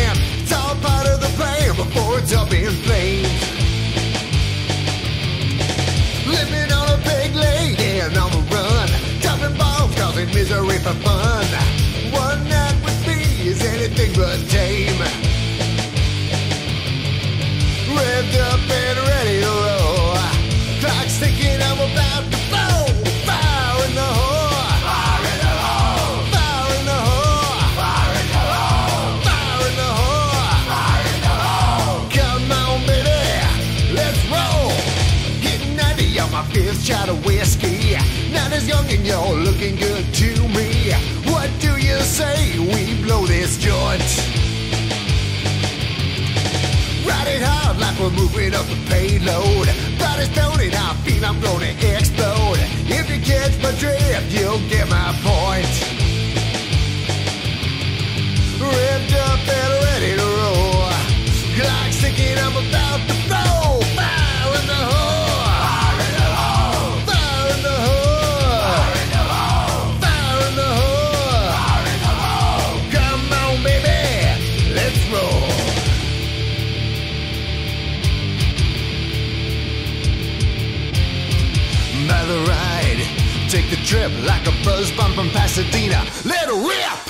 Bedlam. It's all part of the plan before it's up in flames. Living on a big lake and on the run. Dropping bombs, causing misery for fun. Fifth shot of whiskey. Not as young and you're looking good to me. What do you say we blow this joint? Ride it hard like we're moving up the payload. Body stone and I feel I'm gonna explode. If you catch my drift, you'll get my point. Ripped up and ready to roll. Clock's ticking, I'm about the ride. Take the trip like a buzz bomb from Pasadena. Let it rip!